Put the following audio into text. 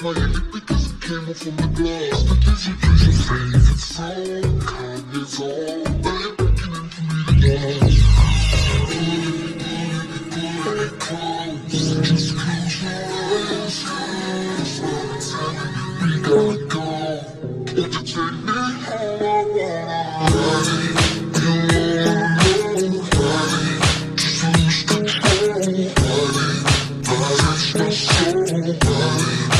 playing you because it came off from the glass? But did you choose your favorite song? Kanye's on. Are you beckoning for me to dance? Just close your eyes, cause I'm telling you we gotta go. Won't you take me home? I wanna ride. You wanna know. Just lose control, my soul,